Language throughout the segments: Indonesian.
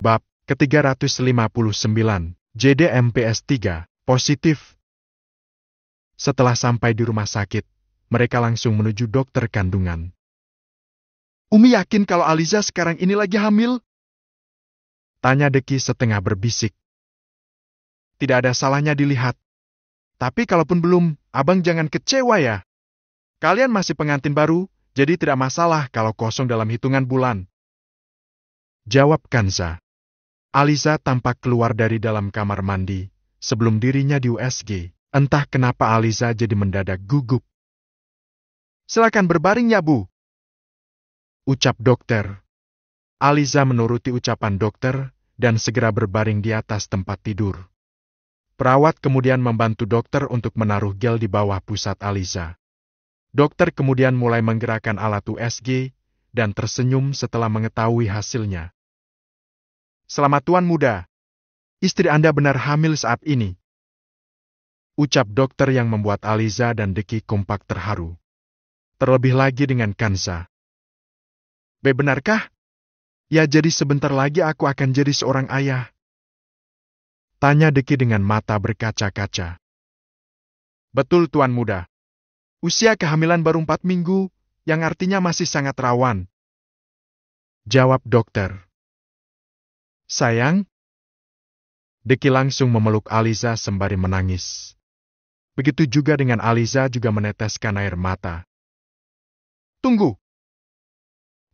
Bab ke-359, JDMPS 3, positif. Setelah sampai di rumah sakit, mereka langsung menuju dokter kandungan. Umi yakin kalau Aliza sekarang ini lagi hamil? Tanya Deki setengah berbisik. Tidak ada salahnya dilihat. Tapi kalaupun belum, abang jangan kecewa ya. Kalian masih pengantin baru, jadi tidak masalah kalau kosong dalam hitungan bulan. Jawab Kanza. Aliza tampak keluar dari dalam kamar mandi, sebelum dirinya di USG. Entah kenapa Aliza jadi mendadak gugup. Silakan berbaring ya, Bu. Ucap dokter. Aliza menuruti ucapan dokter dan segera berbaring di atas tempat tidur. Perawat kemudian membantu dokter untuk menaruh gel di bawah pusat Aliza. Dokter kemudian mulai menggerakkan alat USG dan tersenyum setelah mengetahui hasilnya. Selamat Tuan Muda. Istri Anda benar hamil saat ini. Ucap dokter yang membuat Aliza dan Deki kompak terharu. Terlebih lagi dengan Kansa. Be benarkah? Ya jadi sebentar lagi aku akan jadi seorang ayah. Tanya Deki dengan mata berkaca-kaca. Betul Tuan Muda. Usia kehamilan baru empat minggu, yang artinya masih sangat rawan. Jawab dokter. Sayang? Deki langsung memeluk Aliza sembari menangis. Begitu juga dengan Aliza juga meneteskan air mata. Tunggu!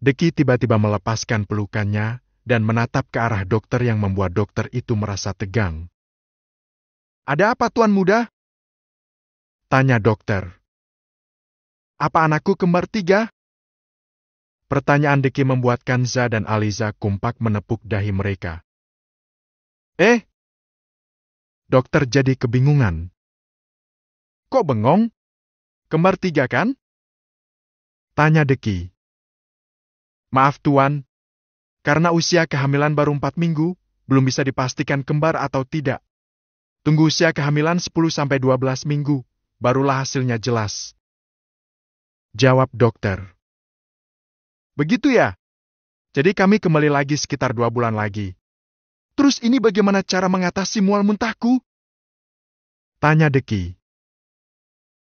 Deki tiba-tiba melepaskan pelukannya dan menatap ke arah dokter yang membuat dokter itu merasa tegang. Ada apa tuan muda? Tanya dokter. Apa anakku kembar tiga? Pertanyaan Deki membuat Kanza dan Aliza kompak menepuk dahi mereka. Eh? Dokter jadi kebingungan. Kok bengong? Kembar tiga kan? Tanya Deki. Maaf tuan, karena usia kehamilan baru empat minggu, belum bisa dipastikan kembar atau tidak. Tunggu usia kehamilan 10-12 minggu, barulah hasilnya jelas. Jawab dokter. Begitu ya? Jadi kami kembali lagi sekitar dua bulan lagi. Terus ini bagaimana cara mengatasi mual muntahku? Tanya Deki.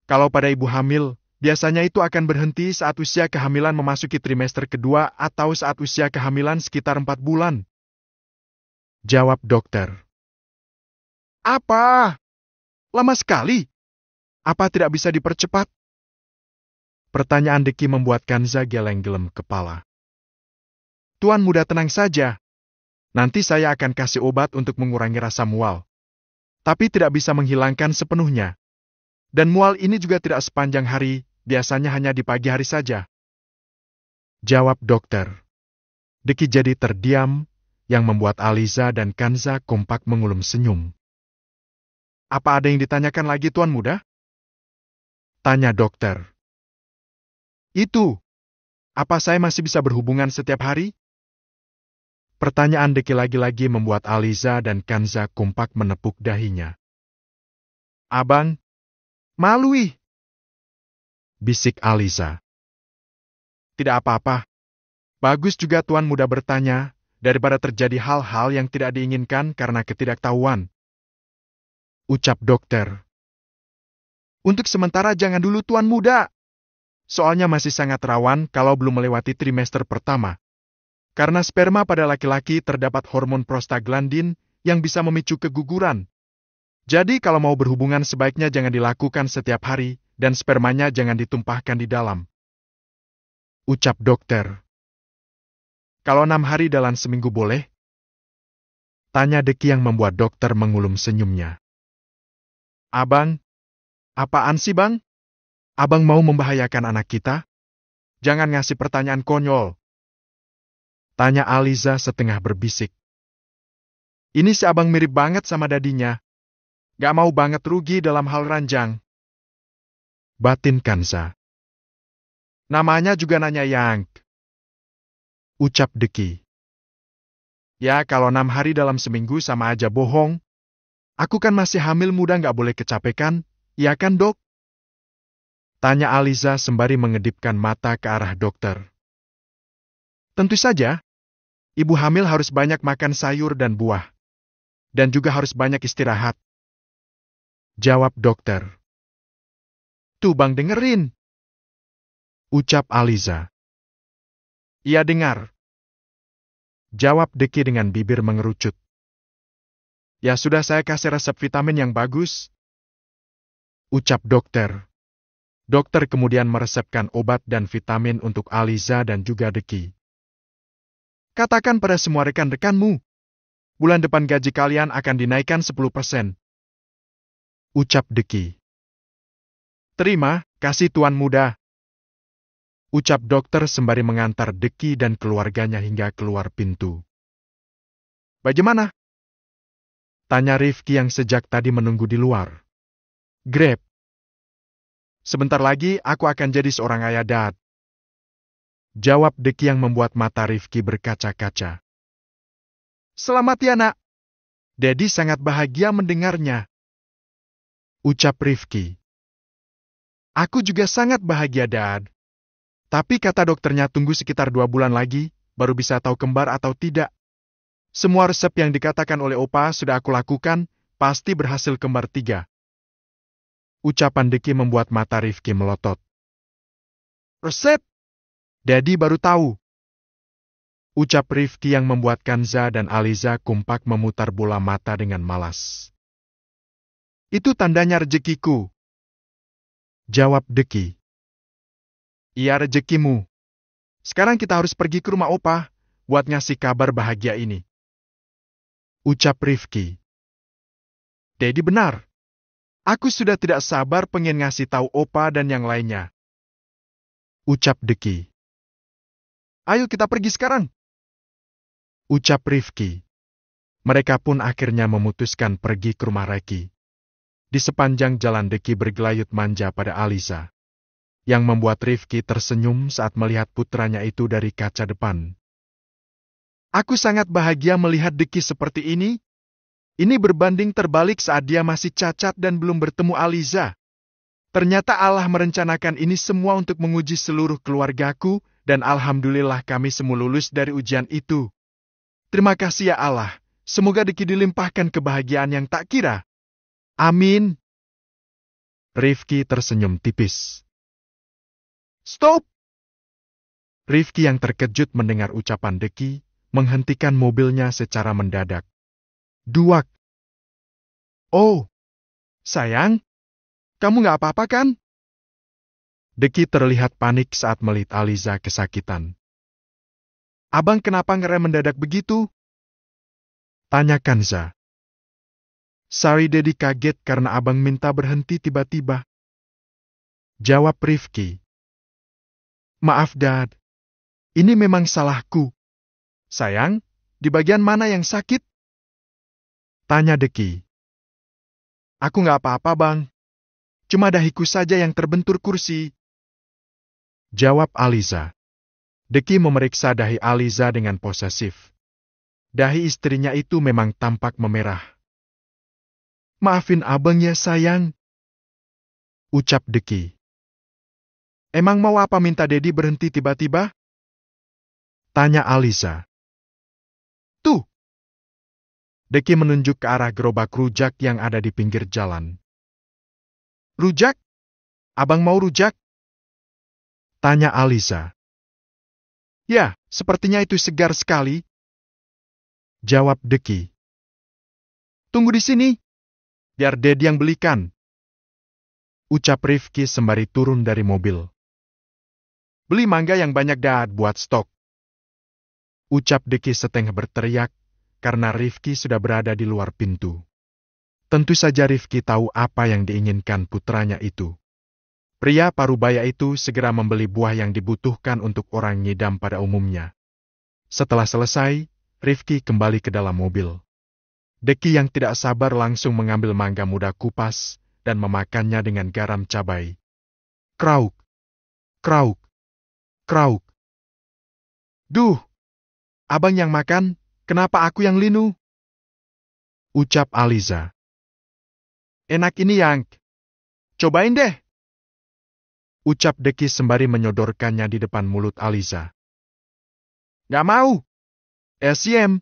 Kalau pada ibu hamil, biasanya itu akan berhenti saat usia kehamilan memasuki trimester kedua atau saat usia kehamilan sekitar empat bulan. Jawab dokter. Apa? Lama sekali? Apa tidak bisa dipercepat? Pertanyaan Deki membuat Kanza geleng-gelem kepala. Tuan muda tenang saja. Nanti saya akan kasih obat untuk mengurangi rasa mual. Tapi tidak bisa menghilangkan sepenuhnya. Dan mual ini juga tidak sepanjang hari, biasanya hanya di pagi hari saja. Jawab dokter. Deki jadi terdiam, yang membuat Aliza dan Kanza kompak mengulum senyum. Apa ada yang ditanyakan lagi tuan muda? Tanya dokter. Itu. Apa saya masih bisa berhubungan setiap hari? Pertanyaan Deki lagi-lagi membuat Aliza dan Kanza kompak menepuk dahinya. Abang, malui. Bisik Aliza. Tidak apa-apa. Bagus juga Tuan muda bertanya, daripada terjadi hal-hal yang tidak diinginkan karena ketidaktahuan. Ucap dokter. Untuk sementara jangan dulu Tuan muda soalnya masih sangat rawan kalau belum melewati trimester pertama. Karena sperma pada laki-laki terdapat hormon prostaglandin yang bisa memicu keguguran. Jadi kalau mau berhubungan sebaiknya jangan dilakukan setiap hari dan spermanya jangan ditumpahkan di dalam. Ucap dokter. Kalau enam hari dalam seminggu boleh? Tanya Deki yang membuat dokter mengulum senyumnya. Abang, apaan sih bang? Abang mau membahayakan anak kita? Jangan ngasih pertanyaan konyol. Tanya Aliza setengah berbisik. Ini si abang mirip banget sama dadinya. Gak mau banget rugi dalam hal ranjang. Batin Kansa. Namanya juga nanya Yang. Ucap Deki. Ya kalau enam hari dalam seminggu sama aja bohong. Aku kan masih hamil muda gak boleh kecapekan, ya kan dok? Tanya Aliza sembari mengedipkan mata ke arah dokter. Tentu saja. Ibu hamil harus banyak makan sayur dan buah. Dan juga harus banyak istirahat. Jawab dokter. Tuh bang dengerin. Ucap Aliza. Ia dengar. Jawab Deki dengan bibir mengerucut. Ya sudah saya kasih resep vitamin yang bagus. Ucap dokter. Dokter kemudian meresepkan obat dan vitamin untuk Aliza dan juga Deki. Katakan pada semua rekan-rekanmu. Bulan depan gaji kalian akan dinaikkan 10%. Ucap Deki. Terima kasih tuan muda. Ucap dokter sembari mengantar Deki dan keluarganya hingga keluar pintu. Bagaimana? Tanya Rifki yang sejak tadi menunggu di luar. Grab. Sebentar lagi aku akan jadi seorang ayah dad. Jawab Deki yang membuat mata Rifki berkaca-kaca. Selamat ya nak. Dedi sangat bahagia mendengarnya. Ucap Rifki. Aku juga sangat bahagia, Dad. Tapi kata dokternya tunggu sekitar dua bulan lagi, baru bisa tahu kembar atau tidak. Semua resep yang dikatakan oleh Opa sudah aku lakukan, pasti berhasil kembar tiga. Ucapan Deki membuat mata Rifki melotot. Resep? Daddy baru tahu. Ucap Rifki yang membuat Kanza dan Aliza kumpak memutar bola mata dengan malas. Itu tandanya rezekiku. Jawab Deki. Iya rezekimu. Sekarang kita harus pergi ke rumah opa, buat ngasih kabar bahagia ini. Ucap Rifki. Dedi benar. Aku sudah tidak sabar pengen ngasih tahu opa dan yang lainnya. Ucap Deki. Ayo kita pergi sekarang. Ucap Rifki. Mereka pun akhirnya memutuskan pergi ke rumah Reki. Di sepanjang jalan Deki bergelayut manja pada Alisa. Yang membuat Rifki tersenyum saat melihat putranya itu dari kaca depan. Aku sangat bahagia melihat Deki seperti ini. Ini berbanding terbalik saat dia masih cacat dan belum bertemu Aliza. Ternyata Allah merencanakan ini semua untuk menguji seluruh keluargaku, dan alhamdulillah kami semua lulus dari ujian itu. Terima kasih ya Allah, semoga Diki dilimpahkan kebahagiaan yang tak kira. Amin. Rifki tersenyum tipis. Stop! Rifki yang terkejut mendengar ucapan Deki, menghentikan mobilnya secara mendadak. Duak. Oh, sayang, kamu gak apa-apa kan? Deki terlihat panik saat melihat Aliza kesakitan. Abang kenapa ngerem mendadak begitu? Tanya Kanza. Sari Dedi kaget karena abang minta berhenti tiba-tiba. Jawab Rifki. Maaf, Dad. Ini memang salahku. Sayang, di bagian mana yang sakit? Tanya Deki. Aku nggak apa-apa, Bang. Cuma dahiku saja yang terbentur kursi. Jawab Aliza. Deki memeriksa dahi Aliza dengan posesif. Dahi istrinya itu memang tampak memerah. Maafin abang ya sayang. Ucap Deki. Emang mau apa minta Dedi berhenti tiba-tiba? Tanya Aliza. Deki menunjuk ke arah gerobak rujak yang ada di pinggir jalan. Rujak? Abang mau rujak? Tanya Alisa. Ya, sepertinya itu segar sekali. Jawab Deki. Tunggu di sini. Biar Ded yang belikan. Ucap Rifki sembari turun dari mobil. Beli mangga yang banyak dad buat stok. Ucap Deki setengah berteriak karena Rifki sudah berada di luar pintu. Tentu saja Rifki tahu apa yang diinginkan putranya itu. Pria parubaya itu segera membeli buah yang dibutuhkan untuk orang nyidam pada umumnya. Setelah selesai, Rifki kembali ke dalam mobil. Deki yang tidak sabar langsung mengambil mangga muda kupas dan memakannya dengan garam cabai. Krauk, krauk, krauk. Duh, abang yang makan, kenapa aku yang linu? Ucap Aliza. Enak ini yang. Cobain deh ucap Deki sembari menyodorkannya di depan mulut Aliza. Gak mau. Esiem.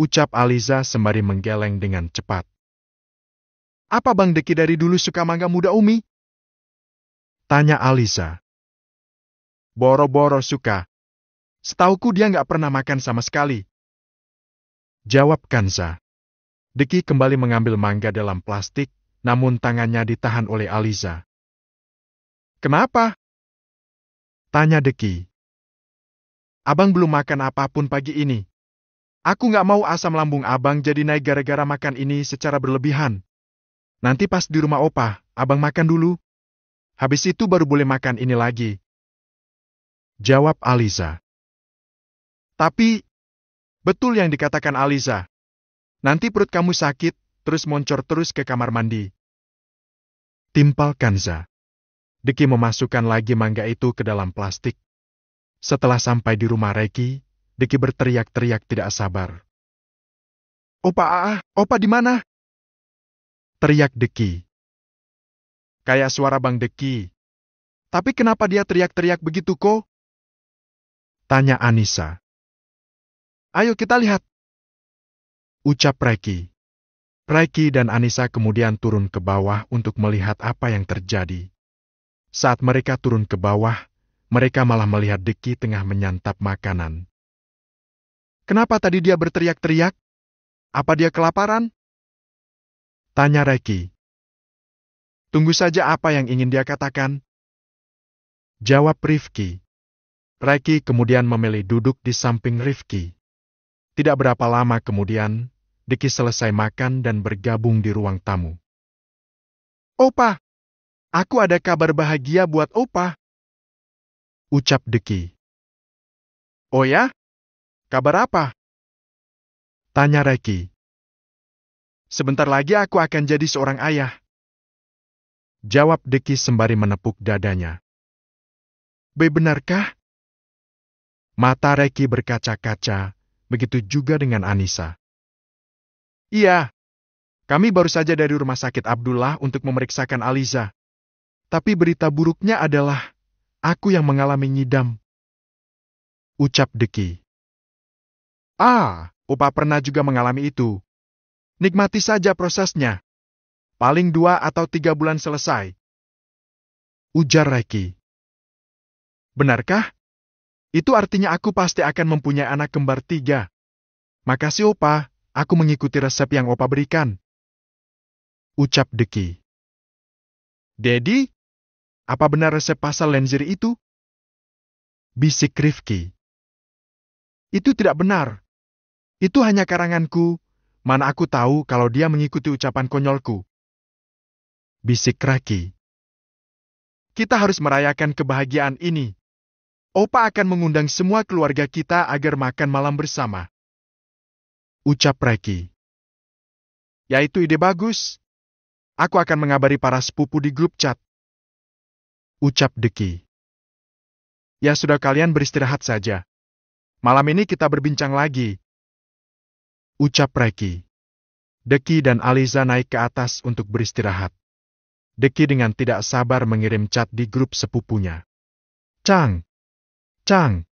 Ucap Aliza sembari menggeleng dengan cepat. Apa Bang Deki dari dulu suka mangga muda Umi? Tanya Aliza. Boro-boro suka. Setauku dia nggak pernah makan sama sekali. Jawab Kanza. Deki kembali mengambil mangga dalam plastik, namun tangannya ditahan oleh Aliza. Kenapa? Tanya Deki. Abang belum makan apa pun pagi ini. Aku nggak mau asam lambung abang jadi naik gara-gara makan ini secara berlebihan. Nanti pas di rumah opa, abang makan dulu. Habis itu baru boleh makan ini lagi. Jawab Aliza. Tapi, betul yang dikatakan Aliza. Nanti perut kamu sakit, terus moncor terus ke kamar mandi. Timpal Kanza. Deki memasukkan lagi mangga itu ke dalam plastik. Setelah sampai di rumah Reki, Deki berteriak-teriak tidak sabar. Opa Aa, Opa di mana? Teriak Deki. Kayak suara Bang Deki. Tapi kenapa dia teriak-teriak begitu kok? Tanya Anissa. Ayo kita lihat. Ucap Reki. Reki dan Anissa kemudian turun ke bawah untuk melihat apa yang terjadi. Saat mereka turun ke bawah, mereka malah melihat Deki tengah menyantap makanan. Kenapa tadi dia berteriak-teriak? Apa dia kelaparan? Tanya Reki. Tunggu saja apa yang ingin dia katakan. Jawab Rifki. Reki kemudian memilih duduk di samping Rifki. Tidak berapa lama kemudian, Deki selesai makan dan bergabung di ruang tamu. Opa, aku ada kabar bahagia buat Opa. Ucap Deki. Oh ya? Kabar apa? Tanya Reki. Sebentar lagi aku akan jadi seorang ayah. Jawab Deki sembari menepuk dadanya. Be benarkah? Mata Reki berkaca-kaca, begitu juga dengan Anissa. Iya, kami baru saja dari rumah sakit Abdullah untuk memeriksakan Aliza. Tapi berita buruknya adalah, aku yang mengalami ngidam. Ucap Deki. Ah, Opa pernah juga mengalami itu. Nikmati saja prosesnya. Paling dua atau tiga bulan selesai. Ujar Reki. Benarkah? Itu artinya aku pasti akan mempunyai anak kembar tiga. Makasih Opa, aku mengikuti resep yang Opa berikan. Ucap Deki. Dedi, apa benar resep pasal lenjer itu? Bisik Rifki. Itu tidak benar. Itu hanya karanganku, Mana aku tahu kalau dia mengikuti ucapan konyolku. Bisik Raki. Kita harus merayakan kebahagiaan ini. Opa akan mengundang semua keluarga kita agar makan malam bersama. Ucap Raki. Ya itu ide bagus. Aku akan mengabari para sepupu di grup chat. Ucap Deki. Ya sudah kalian beristirahat saja. Malam ini kita berbincang lagi. Ucap Reki. Deki dan Aliza naik ke atas untuk beristirahat. Deki dengan tidak sabar mengirim cat di grup sepupunya. Cang! Cang!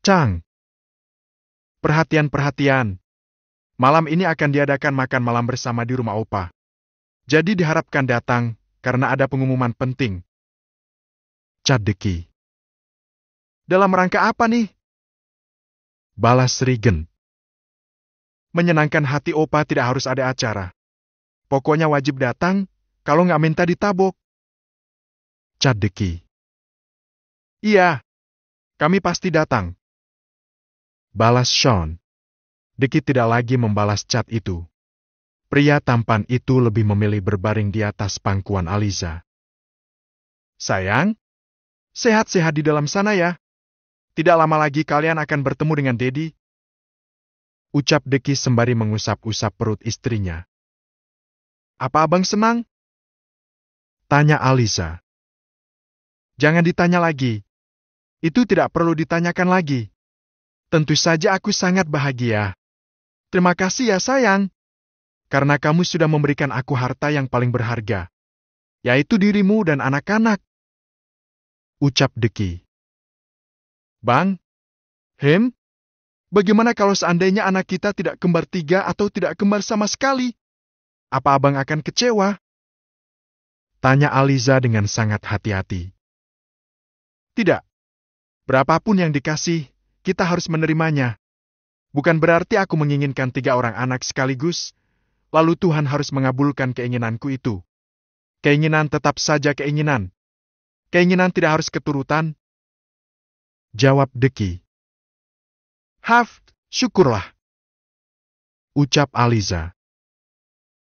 Cang! Perhatian-perhatian! Malam ini akan diadakan makan malam bersama di rumah Opa. Jadi diharapkan datang, karena ada pengumuman penting. Cat Deki. Dalam rangka apa nih? Balas Rigen. Menyenangkan hati Opa tidak harus ada acara. Pokoknya wajib datang, kalau nggak minta ditabok. Cat Deki. Iya, kami pasti datang. Balas Sean. Deki tidak lagi membalas cat itu. Pria tampan itu lebih memilih berbaring di atas pangkuan Aliza. Sayang, sehat-sehat di dalam sana ya. Tidak lama lagi kalian akan bertemu dengan Dedi. Ucap Deki sembari mengusap-usap perut istrinya. Apa abang senang? Tanya Alisa. Jangan ditanya lagi. Itu tidak perlu ditanyakan lagi. Tentu saja aku sangat bahagia. Terima kasih ya sayang. Karena kamu sudah memberikan aku harta yang paling berharga. Yaitu dirimu dan anak-anak. Ucap Deki. Bang, Hem, Bagaimana kalau seandainya anak kita tidak kembar tiga atau tidak kembar sama sekali? Apa abang akan kecewa? Tanya Aliza dengan sangat hati-hati. Tidak. Berapapun yang dikasih, kita harus menerimanya. Bukan berarti aku menginginkan tiga orang anak sekaligus, lalu Tuhan harus mengabulkan keinginanku itu. Keinginan tetap saja keinginan. Keinginan tidak harus keturutan. Jawab Deki. Haf, syukurlah. Ucap Aliza.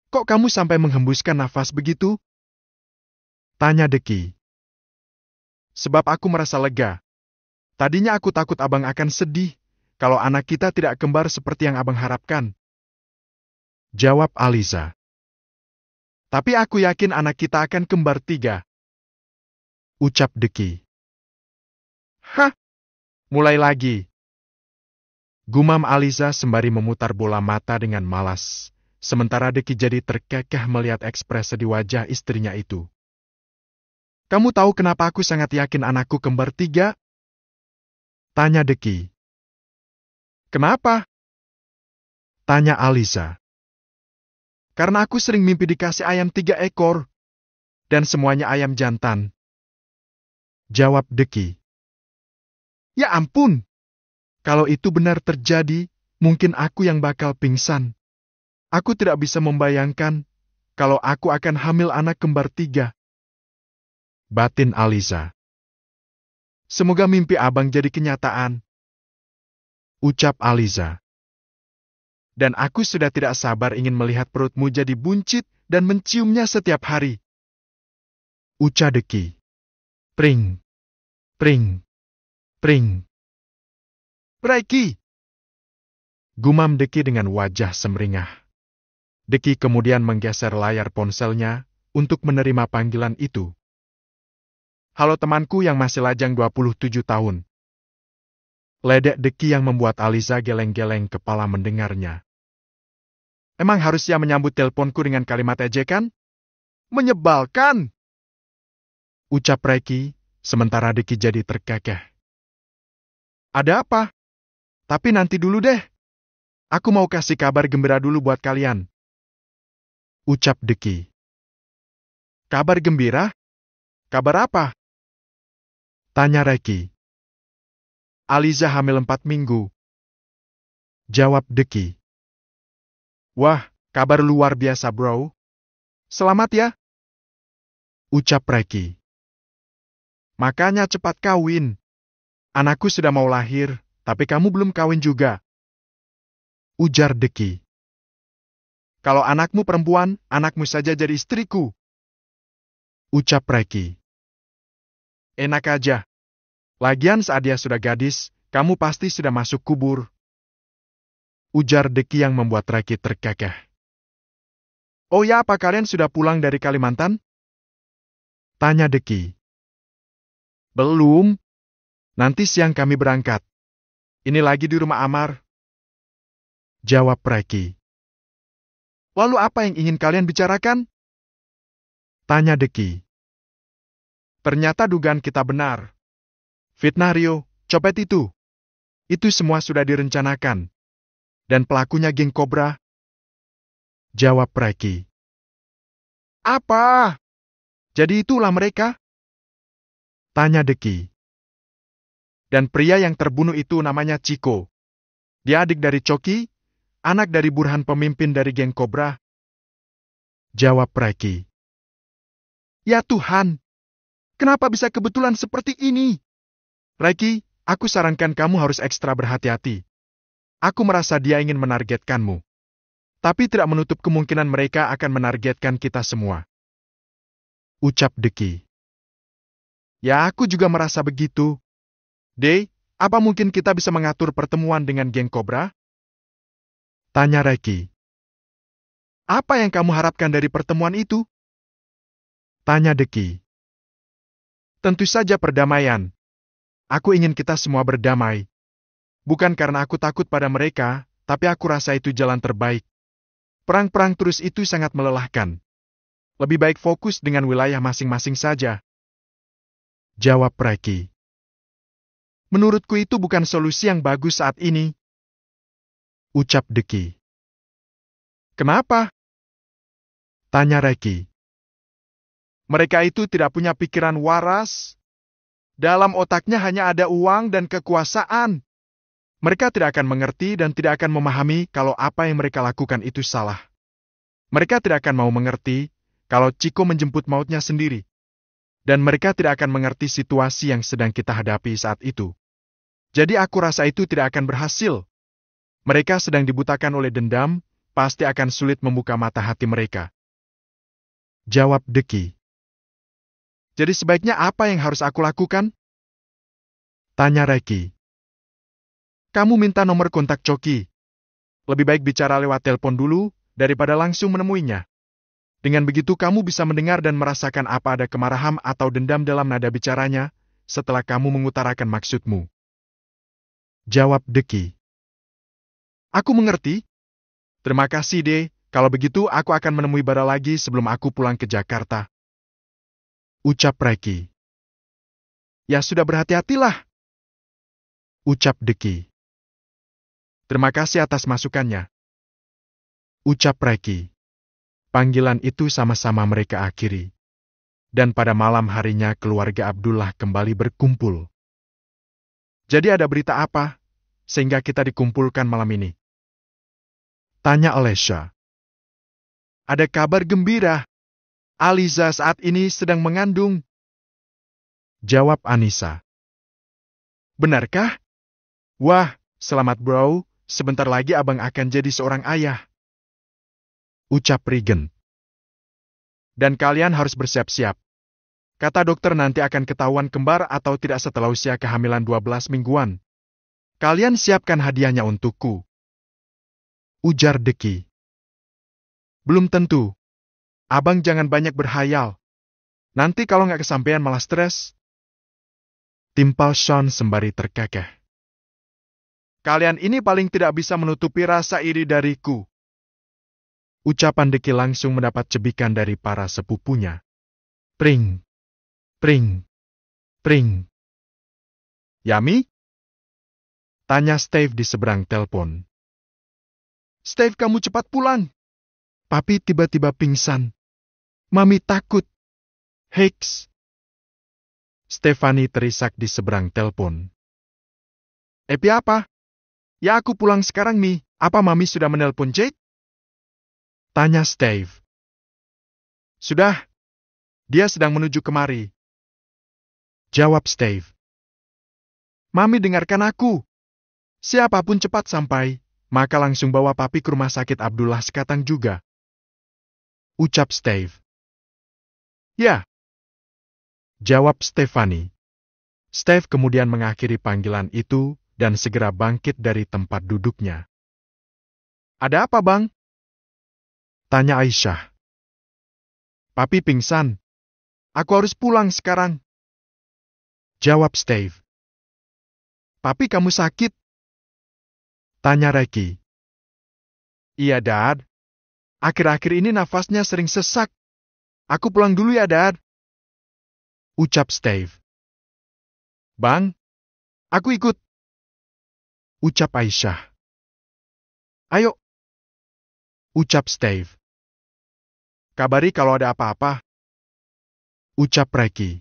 Kok kamu sampai menghembuskan nafas begitu? Tanya Deki. Sebab aku merasa lega. Tadinya aku takut abang akan sedih kalau anak kita tidak kembar seperti yang abang harapkan. Jawab Aliza. Tapi aku yakin anak kita akan kembar tiga. Ucap Deki. Hah? Mulai lagi. Gumam Aliza sembari memutar bola mata dengan malas, sementara Deki jadi terkekeh melihat ekspresi di wajah istrinya itu. Kamu tahu kenapa aku sangat yakin anakku kembar tiga? Tanya Deki. Kenapa? Tanya Aliza. Karena aku sering mimpi dikasih ayam tiga ekor, dan semuanya ayam jantan. Jawab Deki. Ya ampun, kalau itu benar terjadi, mungkin aku yang bakal pingsan. Aku tidak bisa membayangkan kalau aku akan hamil anak kembar tiga. Batin Aliza. Semoga mimpi abang jadi kenyataan. Ucap Aliza. Dan aku sudah tidak sabar ingin melihat perutmu jadi buncit dan menciumnya setiap hari. Uca Deki. Pring. Pring. Pring. Reiki! Gumam Deki dengan wajah semringah. Deki kemudian menggeser layar ponselnya untuk menerima panggilan itu. Halo temanku yang masih lajang 27 tahun. Ledek Deki yang membuat Aliza geleng-geleng kepala mendengarnya. Emang harusnya menyambut teleponku dengan kalimat ejekan? Menyebalkan! Ucap Reiki, sementara Deki jadi terkekeh. Ada apa? Tapi nanti dulu deh. Aku mau kasih kabar gembira dulu buat kalian. Ucap Deki. Kabar gembira? Kabar apa? Tanya Reki. Aliza hamil empat minggu. Jawab Deki. Wah, kabar luar biasa bro. Selamat ya. Ucap Reki. Makanya cepat kawin. Anakku sudah mau lahir, tapi kamu belum kawin juga. Ujar Deki. Kalau anakmu perempuan, anakmu saja jadi istriku. Ucap Reki. Enak aja. Lagian saat dia sudah gadis, kamu pasti sudah masuk kubur. Ujar Deki yang membuat Reki terkekeh. Oh ya, apa kalian sudah pulang dari Kalimantan? Tanya Deki. Belum. Nanti siang kami berangkat. Ini lagi di rumah Amar. Jawab Reki. Lalu apa yang ingin kalian bicarakan? Tanya Deki. Ternyata dugaan kita benar. Fitnah Rio, copet itu. Itu semua sudah direncanakan. Dan pelakunya geng Cobra. Jawab Reki. Apa? Jadi itulah mereka? Tanya Deki. Dan pria yang terbunuh itu namanya Ciko. Dia adik dari Coki, anak dari Burhan pemimpin dari geng Cobra. Jawab Reki. Ya Tuhan, kenapa bisa kebetulan seperti ini? Reki, aku sarankan kamu harus ekstra berhati-hati. Aku merasa dia ingin menargetkanmu. Tapi tidak menutup kemungkinan mereka akan menargetkan kita semua. Ucap Deki. Ya aku juga merasa begitu. Day, apa mungkin kita bisa mengatur pertemuan dengan geng Cobra? Tanya Reki. Apa yang kamu harapkan dari pertemuan itu? Tanya Deki. Tentu saja perdamaian. Aku ingin kita semua berdamai. Bukan karena aku takut pada mereka, tapi aku rasa itu jalan terbaik. Perang-perang terus itu sangat melelahkan. Lebih baik fokus dengan wilayah masing-masing saja. Jawab Reki. Menurutku itu bukan solusi yang bagus saat ini. Ucap Deki. Kenapa? Tanya Reki. Mereka itu tidak punya pikiran waras. Dalam otaknya hanya ada uang dan kekuasaan. Mereka tidak akan mengerti dan tidak akan memahami kalau apa yang mereka lakukan itu salah. Mereka tidak akan mau mengerti kalau Ciko menjemput mautnya sendiri. Dan mereka tidak akan mengerti situasi yang sedang kita hadapi saat itu. Jadi aku rasa itu tidak akan berhasil. Mereka sedang dibutakan oleh dendam, pasti akan sulit membuka mata hati mereka. Jawab Deki. Jadi sebaiknya apa yang harus aku lakukan? Tanya Reki. Kamu minta nomor kontak Coki. Lebih baik bicara lewat telepon dulu, daripada langsung menemuinya. Dengan begitu kamu bisa mendengar dan merasakan apa ada kemarahan atau dendam dalam nada bicaranya, setelah kamu mengutarakan maksudmu. Jawab Deki. Aku mengerti. Terima kasih, De. Kalau begitu, aku akan menemui Bara lagi sebelum aku pulang ke Jakarta. Ucap Reki. Ya sudah berhati-hatilah. Ucap Deki. Terima kasih atas masukannya. Ucap Reki. Panggilan itu sama-sama mereka akhiri. Dan pada malam harinya keluarga Abdullah kembali berkumpul. Jadi ada berita apa, sehingga kita dikumpulkan malam ini? Tanya Alesha. Ada kabar gembira. Aliza saat ini sedang mengandung. Jawab Anissa. Benarkah? Wah, selamat bro, sebentar lagi abang akan jadi seorang ayah. Ucap Regan. Dan kalian harus bersiap-siap. Kata dokter nanti akan ketahuan kembar atau tidak setelah usia kehamilan 12 mingguan. Kalian siapkan hadiahnya untukku. Ujar Deki. Belum tentu. Abang jangan banyak berhayal. Nanti kalau nggak kesampaian malah stres. Timpal Sean sembari terkekeh. Kalian ini paling tidak bisa menutupi rasa iri dariku. Ucapan Deki langsung mendapat cebikan dari para sepupunya. Pring. Pring. Pring. Yami? Tanya Steve di seberang telepon. Steve, kamu cepat pulang. Papi tiba-tiba pingsan. Mami takut. Hicks. Stefani terisak di seberang telepon. Epi apa? Ya aku pulang sekarang, Mi. Apa Mami sudah menelpon Jake? Tanya Steve. Sudah. Dia sedang menuju kemari. Jawab Steve. Mami dengarkan aku. Siapa pun cepat sampai, maka langsung bawa papi ke rumah sakit Abdullah Sekatang juga. Ucap Steve. Ya. Jawab Stefani. Steve kemudian mengakhiri panggilan itu dan segera bangkit dari tempat duduknya. Ada apa, Bang? Tanya Aisyah. Papi pingsan. Aku harus pulang sekarang. Jawab Steve. Papi kamu sakit? Tanya Reki. Iya, Dad. Akhir-akhir ini nafasnya sering sesak. Aku pulang dulu ya, Dad. Ucap Steve. Bang, aku ikut. Ucap Aisyah. Ayo. Ucap Steve. Kabari kalau ada apa-apa. Ucap Reki.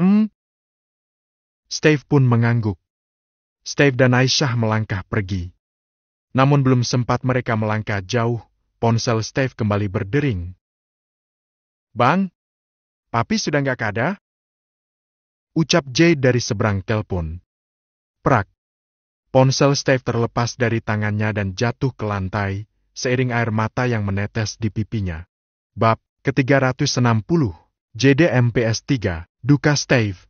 Hmm. Steve pun mengangguk. Steve dan Aisyah melangkah pergi. Namun belum sempat mereka melangkah jauh, ponsel Steve kembali berdering. Bang, papi sudah nggak ada? Ucap Jay dari seberang telepon. Prak. Ponsel Steve terlepas dari tangannya dan jatuh ke lantai, seiring air mata yang menetes di pipinya. Bab ke-360, JDMPS 3, Duka Steve.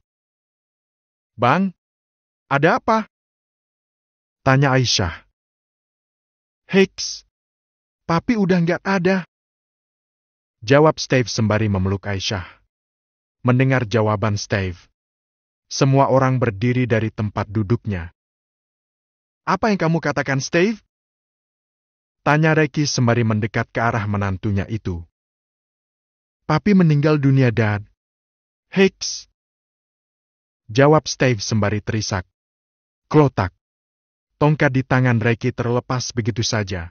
Bang, ada apa? Tanya Aisyah. Hicks, papi udah nggak ada. Jawab Steve sembari memeluk Aisyah. Mendengar jawaban Steve, semua orang berdiri dari tempat duduknya. Apa yang kamu katakan, Steve? Tanya Reki sembari mendekat ke arah menantunya itu. Papi meninggal dunia, Dad. Hicks. Jawab Steve sembari terisak. Klotak. Tongkat di tangan Reiki terlepas begitu saja.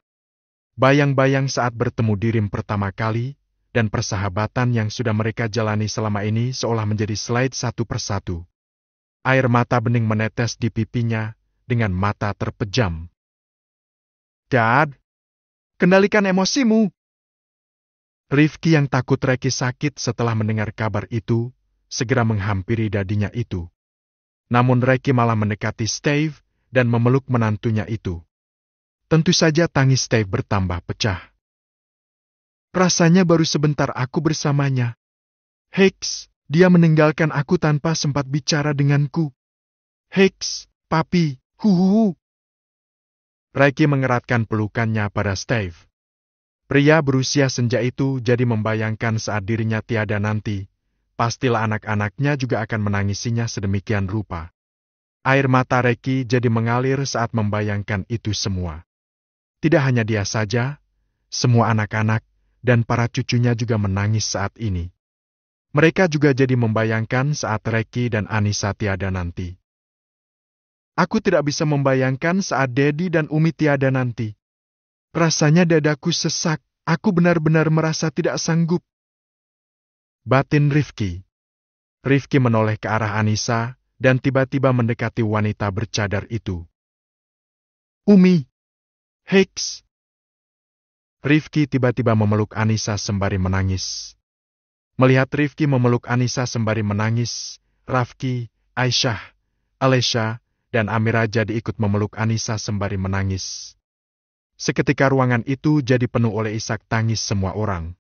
Bayang-bayang saat bertemu Dirim pertama kali, dan persahabatan yang sudah mereka jalani selama ini seolah menjadi slide satu persatu. Air mata bening menetes di pipinya dengan mata terpejam. Dad, kendalikan emosimu. Rifki yang takut Reiki sakit setelah mendengar kabar itu, segera menghampiri dadinya itu. Namun Reiki malah mendekati Steve dan memeluk menantunya itu. Tentu saja tangis Steve bertambah pecah. Rasanya baru sebentar aku bersamanya. Hicks, dia meninggalkan aku tanpa sempat bicara denganku. Hicks, papi, huhu. Reiki mengeratkan pelukannya pada Steve. Pria berusia senja itu jadi membayangkan saat dirinya tiada nanti, pastilah anak-anaknya juga akan menangisinya sedemikian rupa. Air mata Reki jadi mengalir saat membayangkan itu semua. Tidak hanya dia saja, semua anak-anak dan para cucunya juga menangis saat ini. Mereka juga jadi membayangkan saat Reki dan Anissa tiada nanti. Aku tidak bisa membayangkan saat Dedi dan Umi tiada nanti. Rasanya dadaku sesak, aku benar-benar merasa tidak sanggup. Batin Rifki. Rifki menoleh ke arah Anissa dan tiba-tiba mendekati wanita bercadar itu. Umi! Hicks! Rifki tiba-tiba memeluk Anissa sembari menangis. Melihat Rifki memeluk Anissa sembari menangis, Rafki, Aisyah, Alesha, dan Amira jadi ikut memeluk Anissa sembari menangis. Seketika ruangan itu jadi penuh oleh isak tangis semua orang.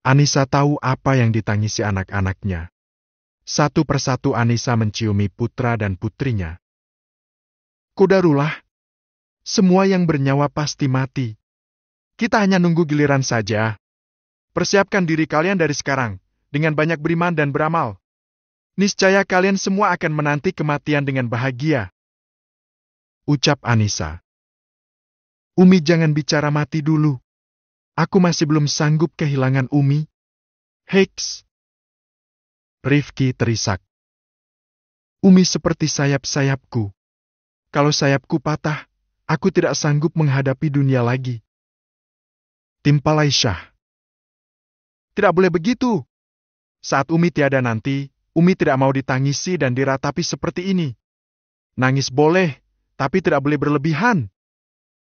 Anissa tahu apa yang ditangisi anak-anaknya. Satu persatu Anissa menciumi putra dan putrinya. Kudarulah, semua yang bernyawa pasti mati. Kita hanya nunggu giliran saja. Persiapkan diri kalian dari sekarang, dengan banyak beriman dan beramal. Niscaya kalian semua akan menanti kematian dengan bahagia. Ucap Anissa. Umi jangan bicara mati dulu. Aku masih belum sanggup kehilangan Umi. Hicks, Rifki terisak. Umi seperti sayap-sayapku. Kalau sayapku patah, aku tidak sanggup menghadapi dunia lagi. Timpal Aisyah. Tidak boleh begitu. Saat Umi tiada nanti, Umi tidak mau ditangisi dan diratapi seperti ini. Nangis boleh, tapi tidak boleh berlebihan.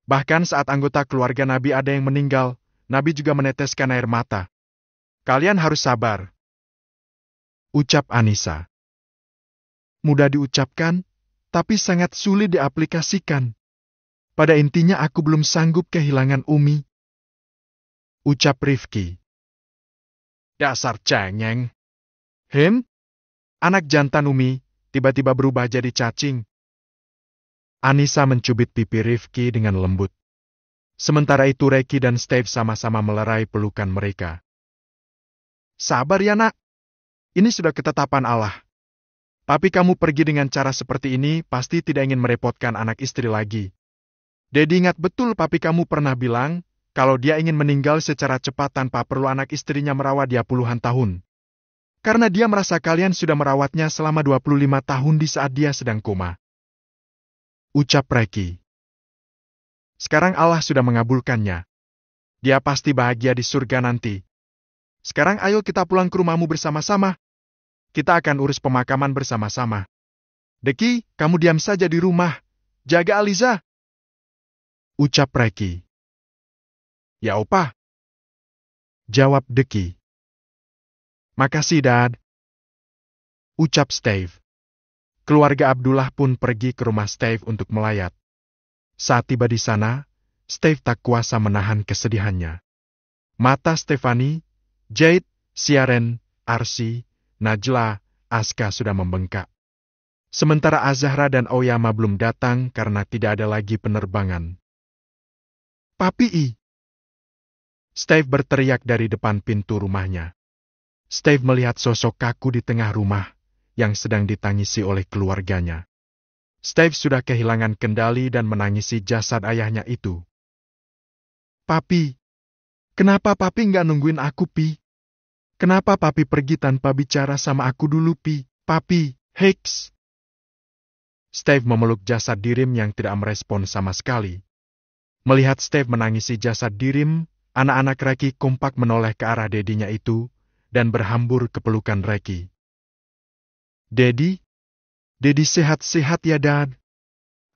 Bahkan saat anggota keluarga Nabi ada yang meninggal, Nabi juga meneteskan air mata. Kalian harus sabar. Ucap Anissa. Mudah diucapkan, tapi sangat sulit diaplikasikan. Pada intinya aku belum sanggup kehilangan Umi. Ucap Rifki. Dasar cengeng. Hem? Anak jantan Umi tiba-tiba berubah jadi cacing. Anissa mencubit pipi Rifki dengan lembut. Sementara itu Reki dan Steve sama-sama melerai pelukan mereka. Sabar ya nak, ini sudah ketetapan Allah. Tapi kamu pergi dengan cara seperti ini pasti tidak ingin merepotkan anak istri lagi. Dedi ingat betul papi kamu pernah bilang, kalau dia ingin meninggal secara cepat tanpa perlu anak istrinya merawat dia puluhan tahun. Karena dia merasa kalian sudah merawatnya selama 25 tahun di saat dia sedang koma. Ucap Reki. Sekarang Allah sudah mengabulkannya. Dia pasti bahagia di surga nanti. Sekarang ayo kita pulang ke rumahmu bersama-sama. Kita akan urus pemakaman bersama-sama. Deki, kamu diam saja di rumah. Jaga Aliza. Ucap Reki. Ya opa. Jawab Deki. Makasih, Dad. Ucap Steve. Keluarga Abdullah pun pergi ke rumah Steve untuk melayat. Saat tiba di sana, Steve tak kuasa menahan kesedihannya. Mata Stefani, Jade, Siaren, Arsi, Najla, Aska sudah membengkak. Sementara Azahra dan Oyama belum datang karena tidak ada lagi penerbangan. Papi. Steve berteriak dari depan pintu rumahnya. Steve melihat sosok kaku di tengah rumah yang sedang ditangisi oleh keluarganya. Steve sudah kehilangan kendali dan menangisi jasad ayahnya itu. Papi, kenapa papi nggak nungguin aku, Pi? Kenapa papi pergi tanpa bicara sama aku dulu, Pi? Papi, Hicks. Steve memeluk jasad Dirim yang tidak merespon sama sekali. Melihat Steve menangisi jasad Dirim, anak-anak Reki kompak menoleh ke arah dedinya itu dan berhambur ke pelukan Reki. Dedi? Dedi sehat-sehat ya, Dad.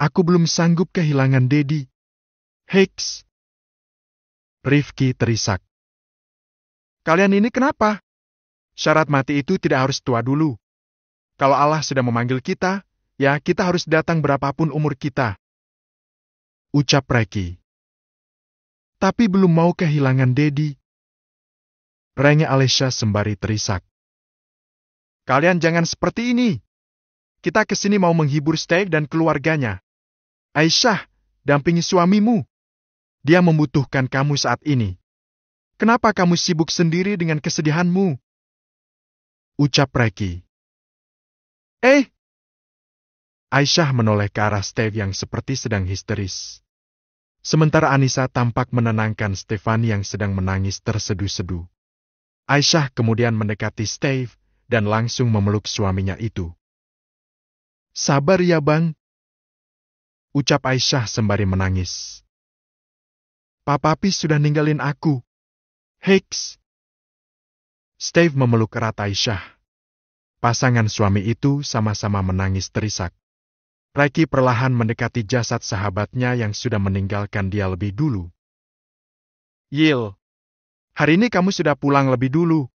Aku belum sanggup kehilangan Dedi. Hicks. Rifki terisak. Kalian ini kenapa? Syarat mati itu tidak harus tua dulu. Kalau Allah sudah memanggil kita, ya kita harus datang berapapun umur kita. Ucap Reki. Tapi belum mau kehilangan Dedi. Renge Alesha sembari terisak. Kalian jangan seperti ini. Kita ke sini mau menghibur Steve dan keluarganya. Aisyah, dampingi suamimu. Dia membutuhkan kamu saat ini. Kenapa kamu sibuk sendiri dengan kesedihanmu? Ucap Reki. Eh! Aisyah menoleh ke arah Steve yang seperti sedang histeris. Sementara Anissa tampak menenangkan Stefan yang sedang menangis terseduh-seduh. Aisyah kemudian mendekati Steve dan langsung memeluk suaminya itu. Sabar ya bang, ucap Aisyah sembari menangis. Papapi sudah ninggalin aku. Hicks. Steve memeluk erat Aisyah. Pasangan suami itu sama-sama menangis terisak. Reiki perlahan mendekati jasad sahabatnya yang sudah meninggalkan dia lebih dulu. Yil, hari ini kamu sudah pulang lebih dulu.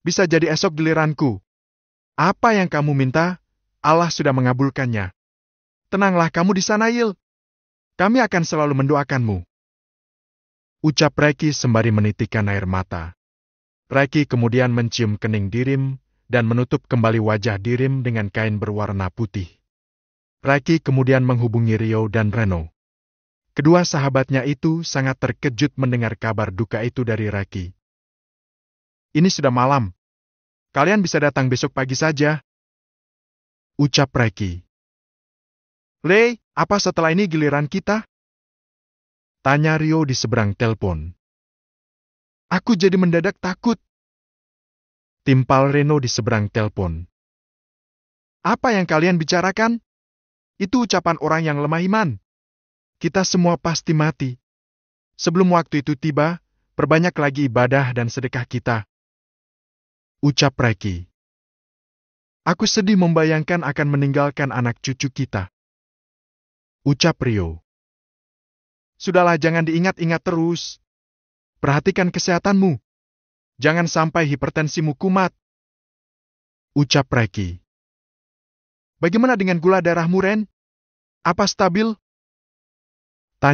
Bisa jadi esok giliranku. Apa yang kamu minta, Allah sudah mengabulkannya. Tenanglah kamu di sana, Yil. Kami akan selalu mendoakanmu. Ucap Reiki sembari menitikan air mata. Reiki kemudian mencium kening Dirim dan menutup kembali wajah Dirim dengan kain berwarna putih. Reiki kemudian menghubungi Rio dan Reno. Kedua sahabatnya itu sangat terkejut mendengar kabar duka itu dari Reiki. Ini sudah malam. Kalian bisa datang besok pagi saja. Ucap Reiki. Lei, apa setelah ini giliran kita? Tanya Rio di seberang telepon. Aku jadi mendadak takut. Timpal Reno di seberang telepon. Apa yang kalian bicarakan? Itu ucapan orang yang lemah iman. Kita semua pasti mati. Sebelum waktu itu tiba, perbanyak lagi ibadah dan sedekah kita. Ucap Reki. Aku sedih membayangkan akan meninggalkan anak cucu kita. Ucap Rio. Sudahlah jangan diingat-ingat terus. Perhatikan kesehatanmu. Jangan sampai hipertensimu kumat. Ucap Reki. Bagaimana dengan gula darahmu, Ren? Apa stabil?